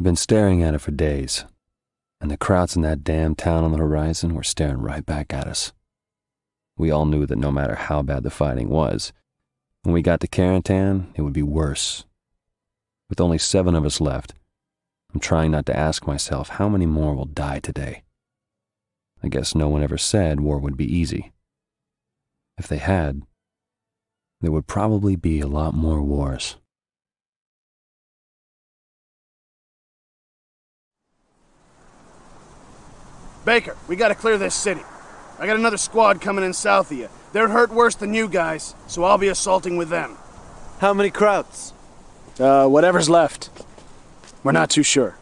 I've been staring at it for days, and the krauts in that damn town on the horizon were staring right back at us. We all knew that no matter how bad the fighting was, when we got to Carentan, it would be worse. With only seven of us left, I'm trying not to ask myself how many more will die today. I guess no one ever said war would be easy. If they had, there would probably be a lot more wars. Baker, we gotta clear this city. I got another squad coming in south of you. They're hurt worse than you guys, so I'll be assaulting with them. How many krauts? Uh, whatever's left. We're not too sure.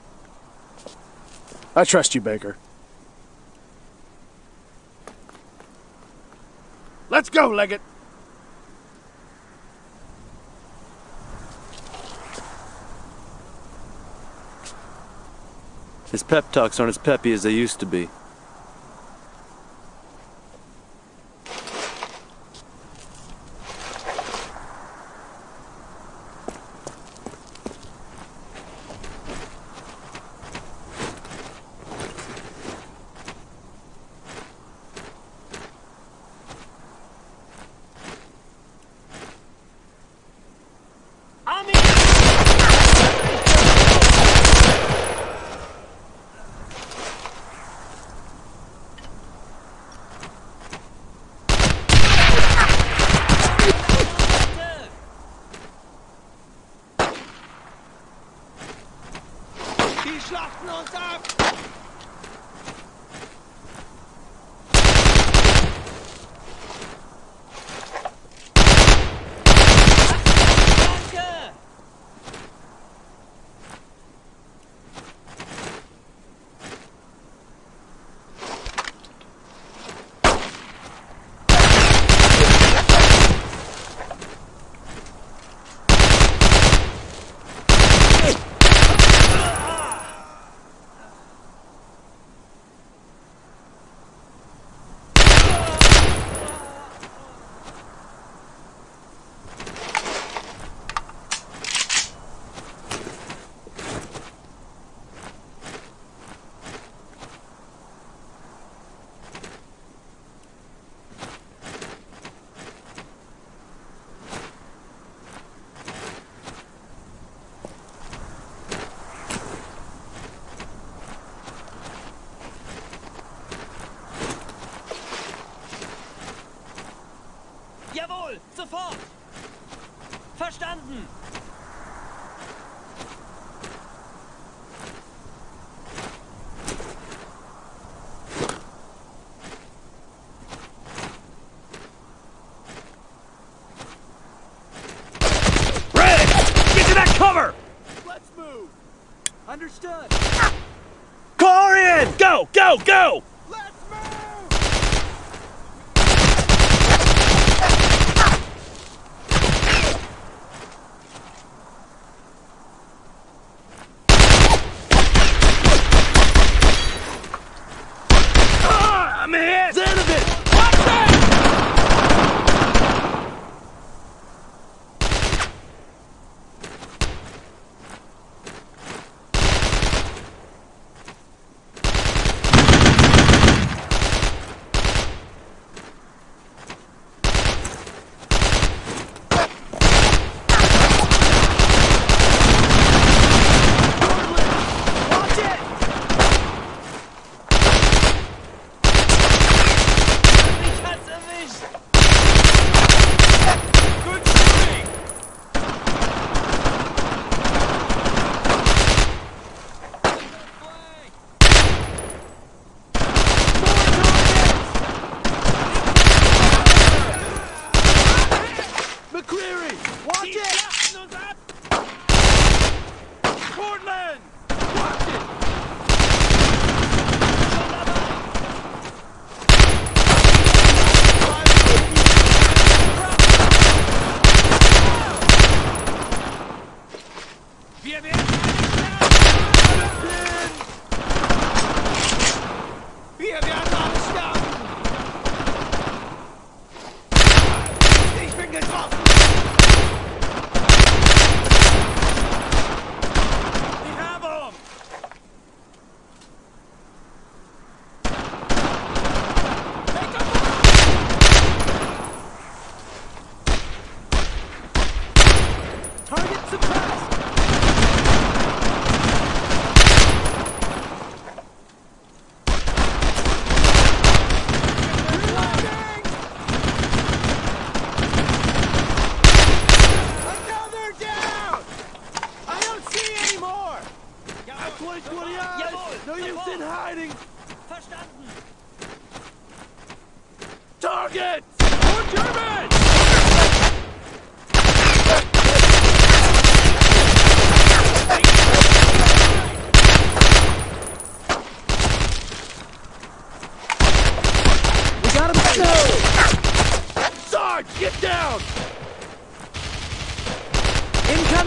I trust you, Baker. Let's go, Leggett. His pep talks aren't as peppy as they used to be. Die schlachten uns ab! Jawohl, sofort! Verstanden! Red! Get to that cover! Let's move! Understood! Corrion! Go, go, go!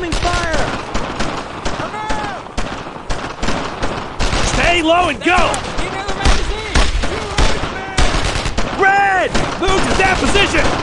Incoming fire! Come out! Stay low and go! Red! Move to that position!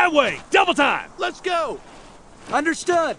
that way! Double time! Let's go! Understood!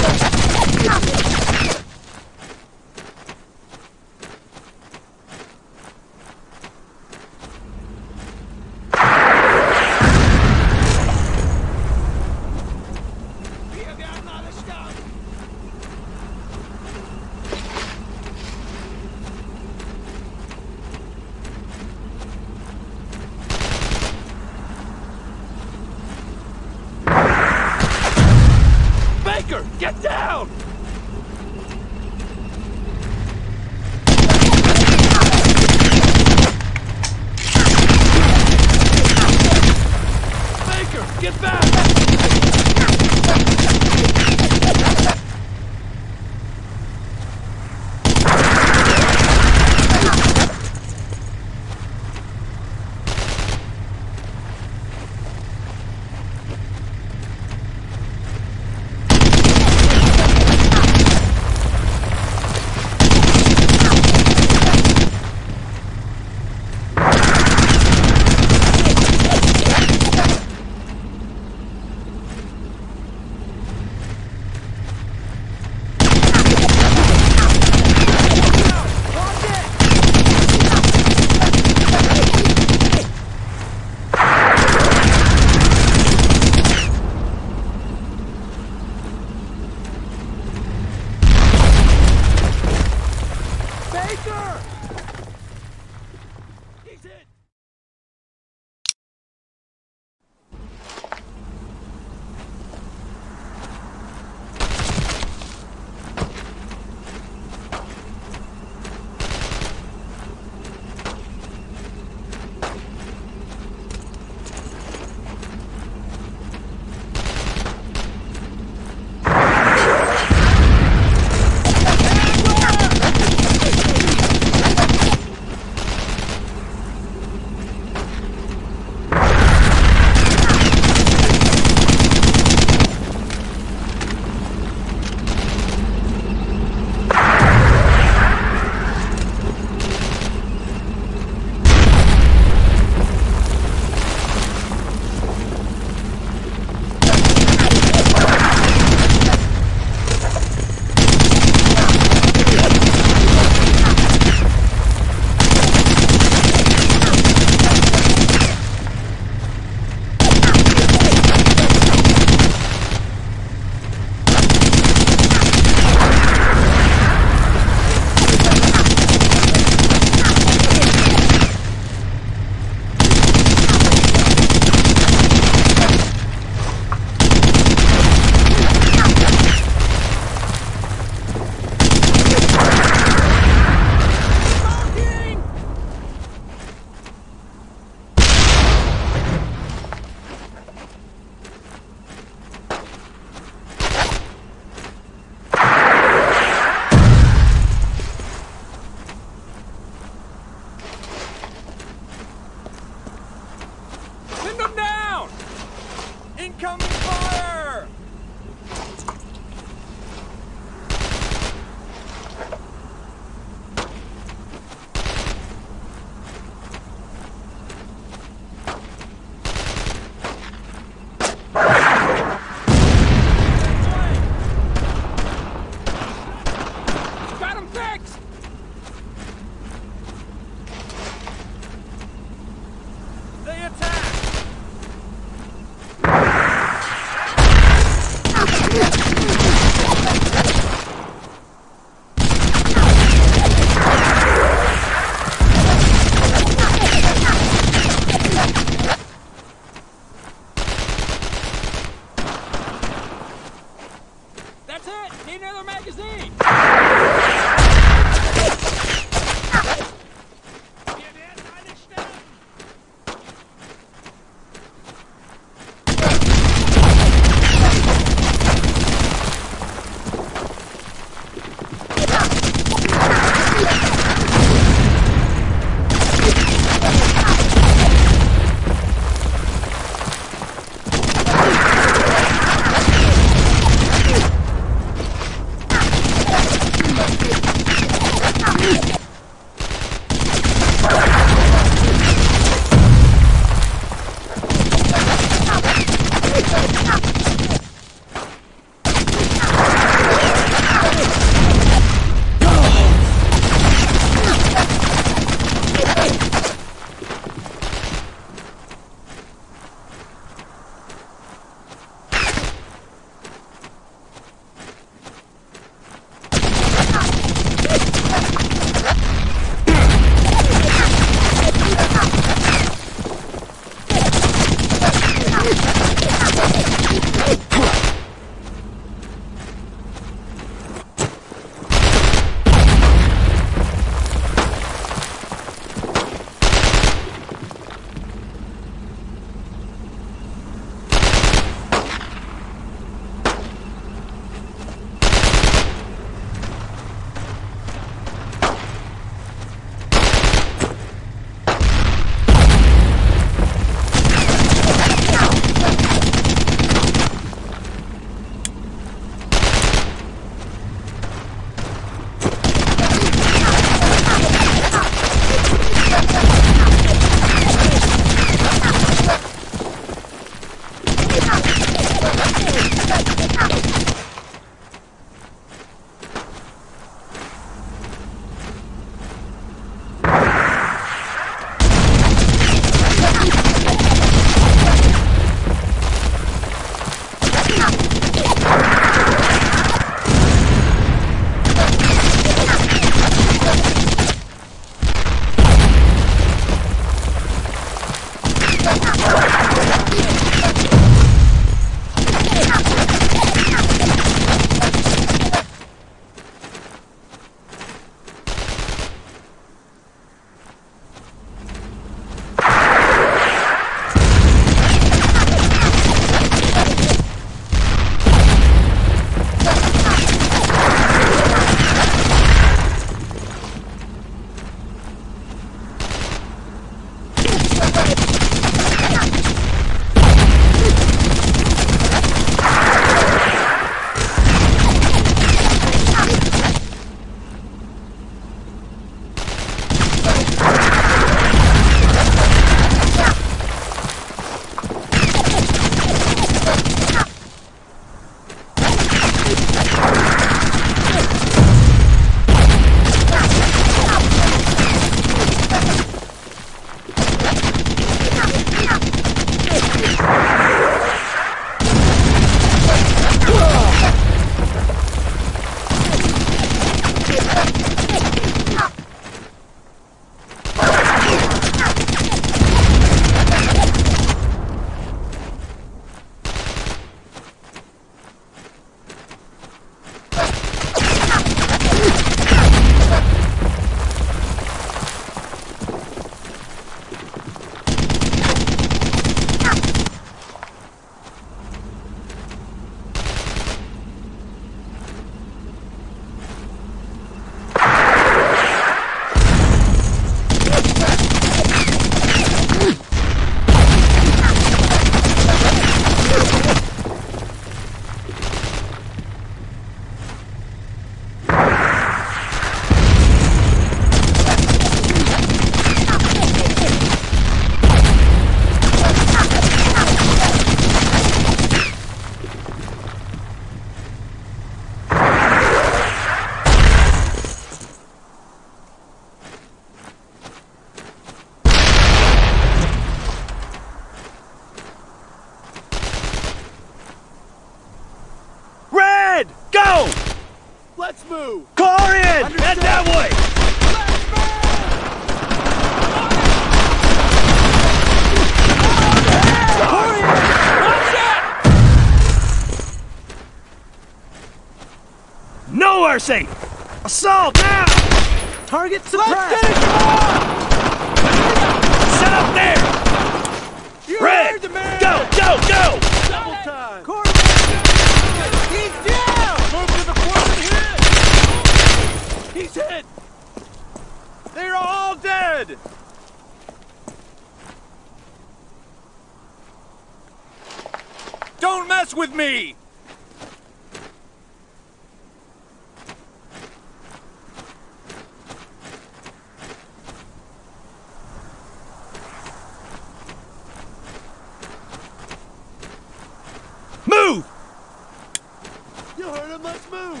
Let's move!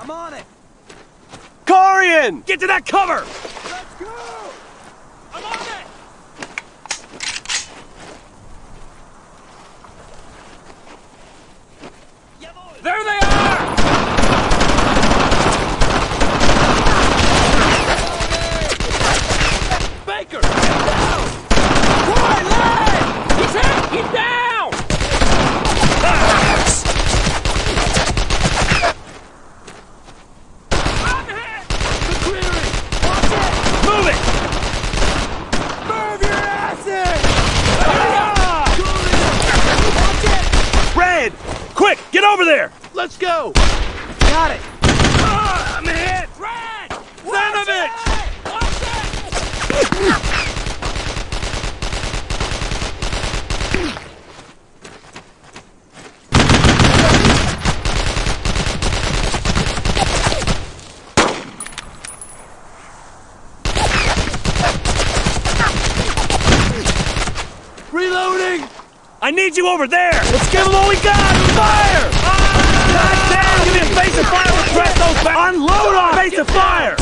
I'm on it! Corrion! Get to that cover! Let's go! I'm on it! There they are! Baker! Down! Quiet, lad! He's hit! He's down! I'm hit! The clearing! Watch it! Move it! Move your asses! Red! Quick, get over there! Let's go! Got it! Ah, I'm hit! Red! Zanovich! Watch it! Reloading! I need you over there! Let's give them all we got! Fire! God damn! Give me a face of fire with press back! Unload on! Face of fire!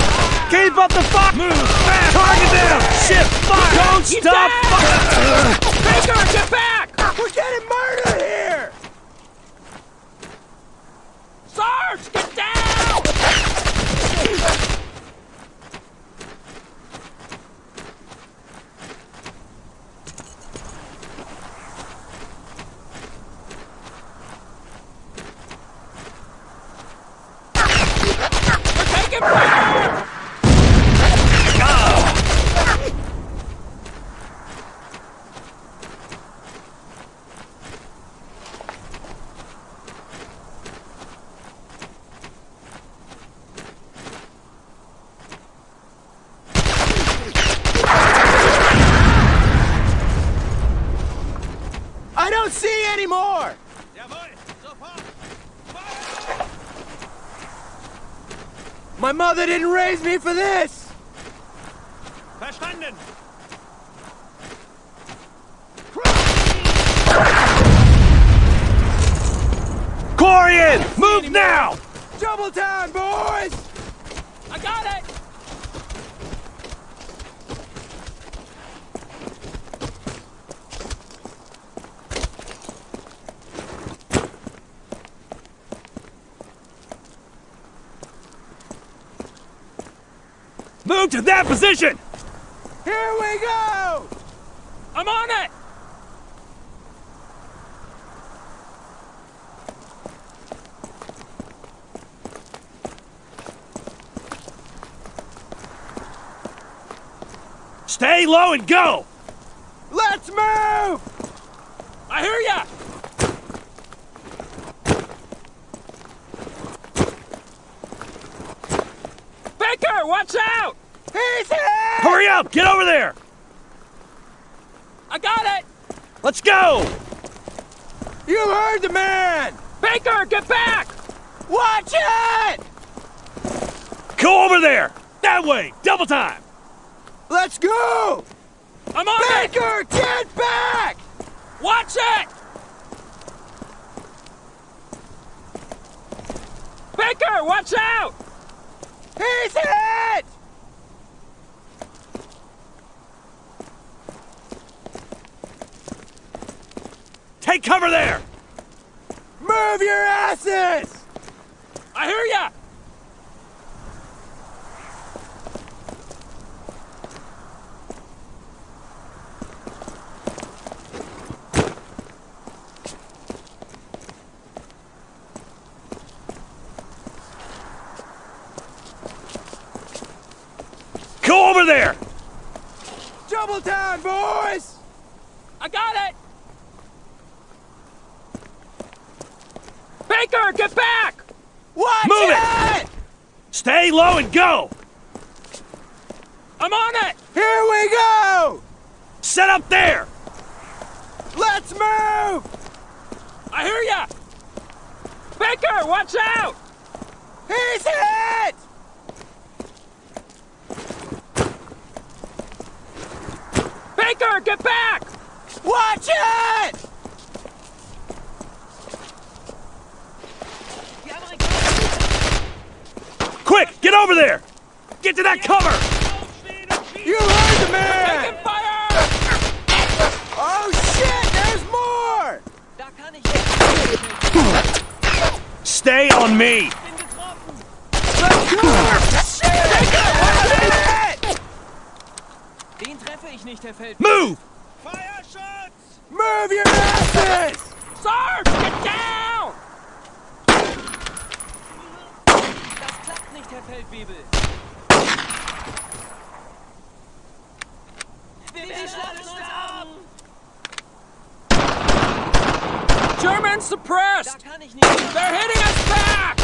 Keep up the fire! Move fast! Target them! Shift fire! Don't He's stop! Baker, get back! We're getting murdered here! Sarge, get down! We're taking fire! I don't see any more! My mother for this! Verstanden! Corrion! Move now! Double time, boys! I got it! Move to that position! Here we go! I'm on it! Stay low and go! Let's move! I hear ya! Baker, watch out! He's hit! Hurry up! Get over there! I got it! Let's go! You heard the man! Baker, get back! Watch it! Go over there! That way! Double time! Let's go! I'm on it! Baker, get back! Watch it! Baker, watch out! He's hit! Take cover there! Move your asses! I hear ya! Go over there! Double boys! I got it! Baker, get back! Watch Move it! it! Stay low and go! I'm on it! Here we go! Set up there! Let's move! I hear ya! Baker, watch out! He's hit! Baker, get back! Watch it! Quick, get over there! Get to that cover! You heard the man! Taking fire! Oh shit, there's more! Da kann ich Stay on me! bin getroffen! Shit! Den treffe ich nicht, Herr Feld. Move! Move your asses! Sarge, get down! Das nicht, Herr Feldwebel. Wir schlagen uns ab! Germans suppressed! Da kann ich nicht. They're hitting us back!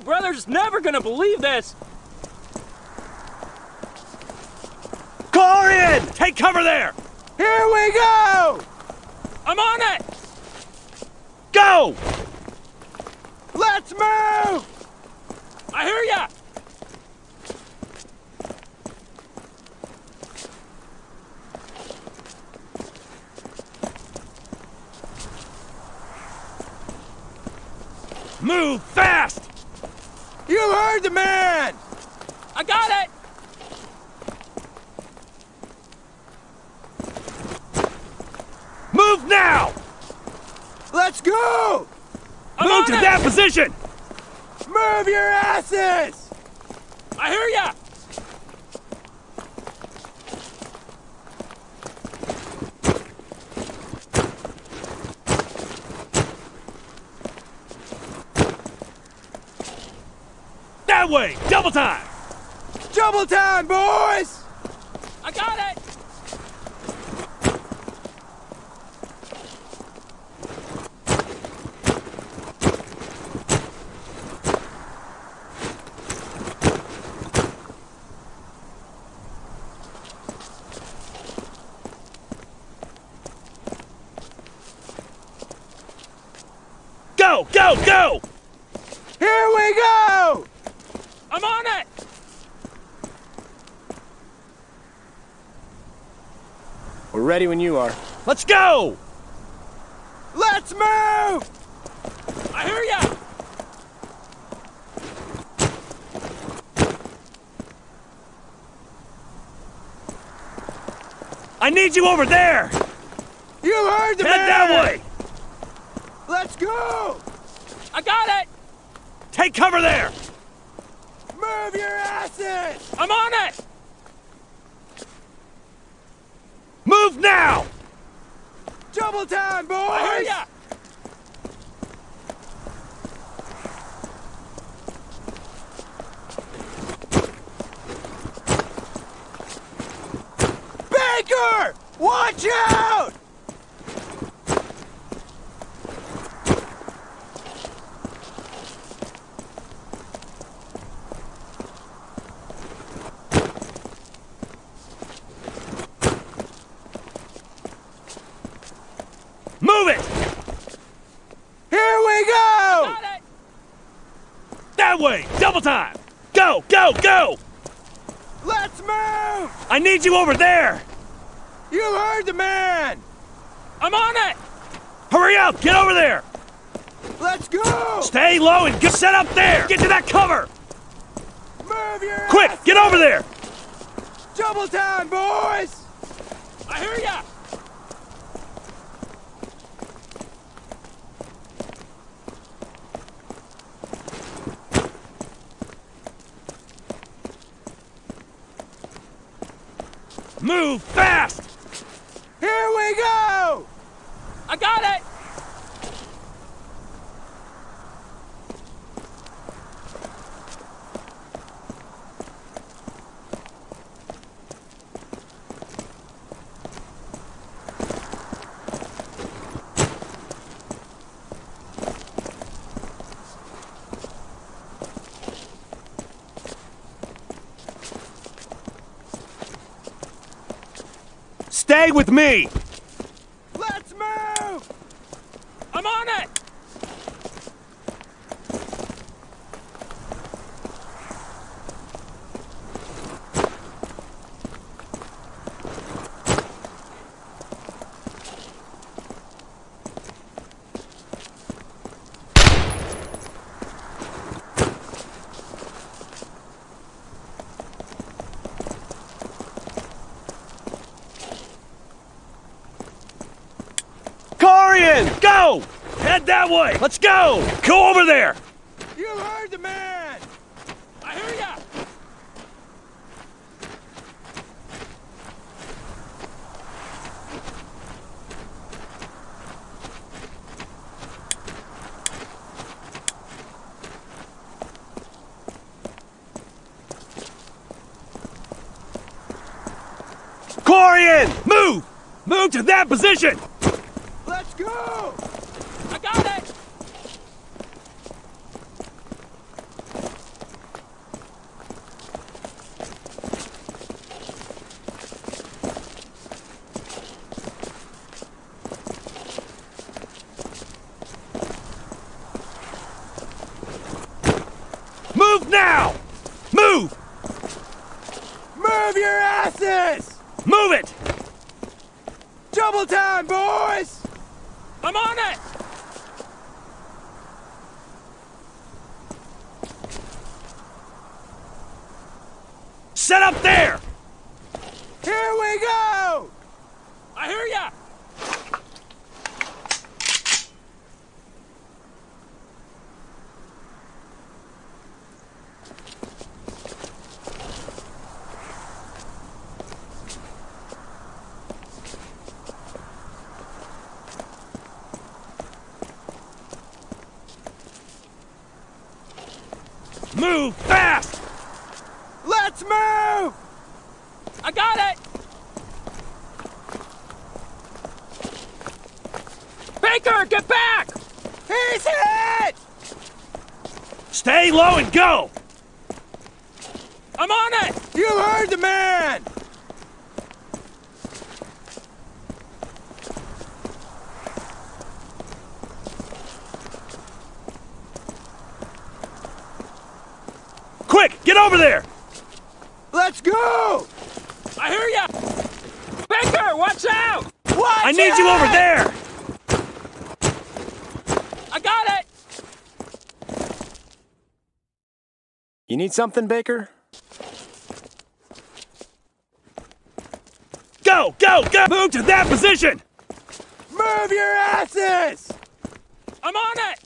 Little brother's never gonna believe this! Glorian! Take cover there! Here we go! I'm on it! Go! Let's move! I hear ya! Move fast! You heard the man! I got it! Move now! Let's go! I'm Move on to it! that position! Move your asses! I hear ya! That way! Double time! Double time, boys! I got it! Go! Here we go! I'm on it! We're ready when you are. Let's go! Let's move! I hear ya! I need you over there! You heard the Head man! that way! Let's go! I got it! Take cover there! Move your asses! I'm on it! Move now! Double time, boys! I hear ya! Baker! Watch out! Move it! Here we go! Got it! That way! Double time! Go, go, go! Let's move! I need you over there! You heard the man! I'm on it! Hurry up! Get over there! Let's go! Stay low and get set up there! Get to that cover! Move your Quick! Get over there! Double time, boys! I hear ya! Move fast! With me! Let's move! I'm on it! Corrion! Go! Head that way! Let's go! Go over there! You heard the man! I hear ya! Corrion! Move! Move to that position! Let's go! I got it! Move now! Move! Move your asses! Move it! Double time, boys! I'm on it! Set up there! Here we go! I hear ya! Move fast! Let's move! I got it! Baker, get back! He's hit! Stay low and go! I'm on it! You heard the man! Quick, get over there! Let's go! I hear ya! Baker, watch out! Watch I need you over it! there! I got it! You need something, Baker? Go, go, go! Move to that position! Move your asses! I'm on it!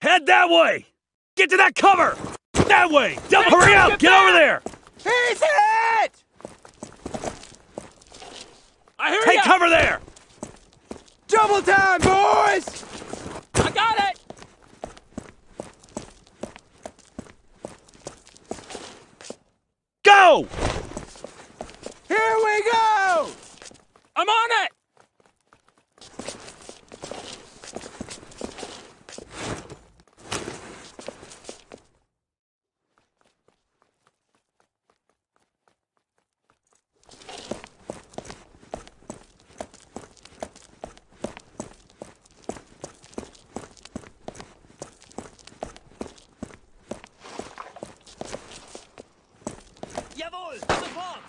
Head that way! Get to that cover! That way! Don't hurry up! get over there! He's hit! I hear Take ya! cover there! Double time, boys! I got it! Go! Here we go! I'm on it! Jawohl, sofort!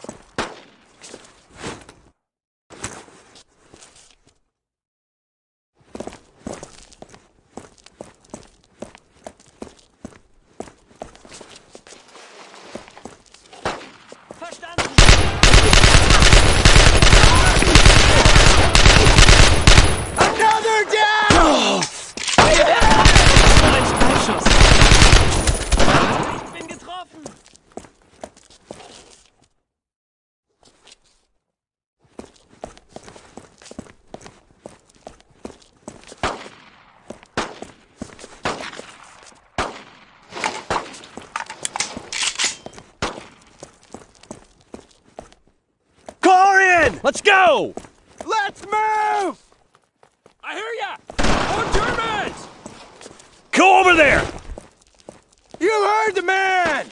Verstanden! Another down! Ich bin getroffen! Corrion! Let's go! Let's move! I hear ya! More Germans! Go over there! You heard the man!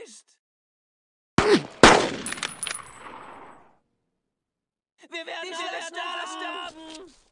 nicht! Wir werden, Wir alle sterben!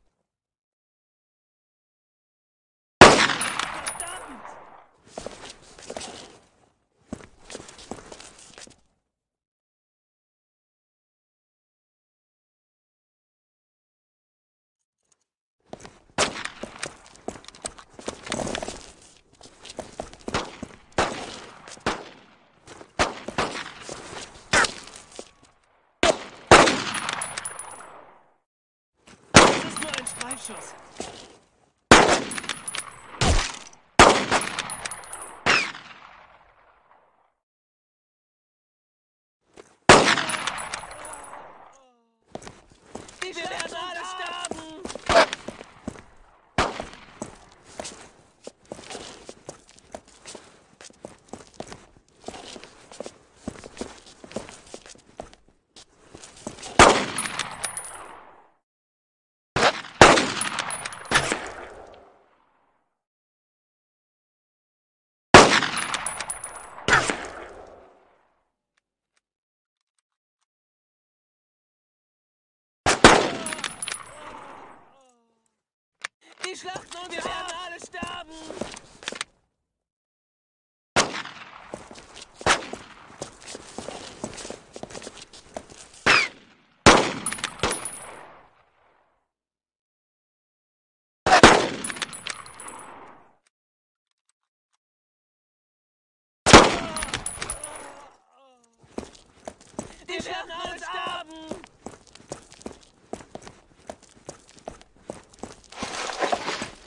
Die Schlachten und wir werden alle sterben! Die werden alle sterben!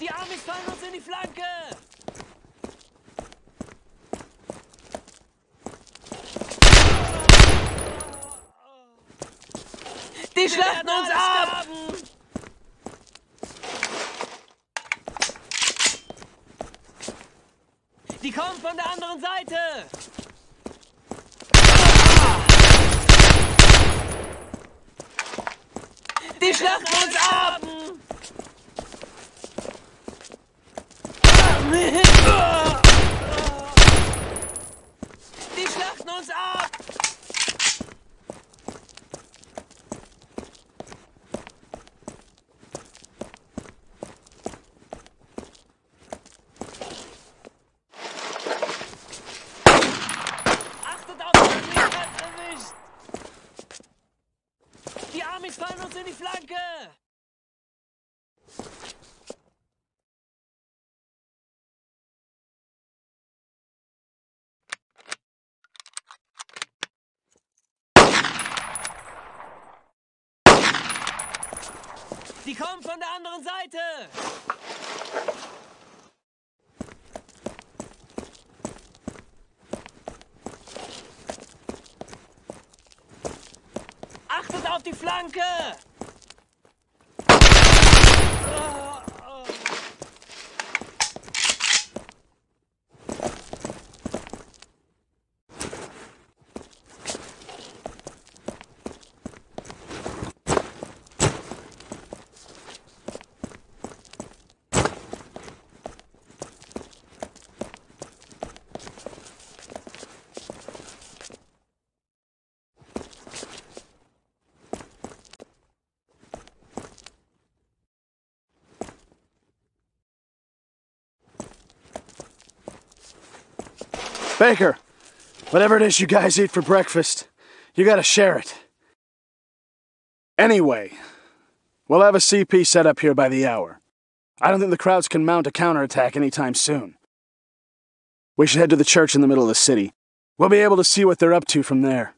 Die Amis fallen uns in die Flanke! Die schlachten uns ab! Die kommen von der anderen Seite! Die schlachten uns ab! Die schlachten uns ab! Achtet auf den Blick, hat's erwischt! Die Amis fallen uns in die Flanke! Die kommen von der anderen Seite! Achtet auf die Flanke! Baker, whatever it is you guys eat for breakfast, you gotta share it. Anyway, we'll have a CP set up here by the hour. I don't think the Krauts can mount a counterattack anytime soon. We should head to the church in the middle of the city. We'll be able to see what they're up to from there.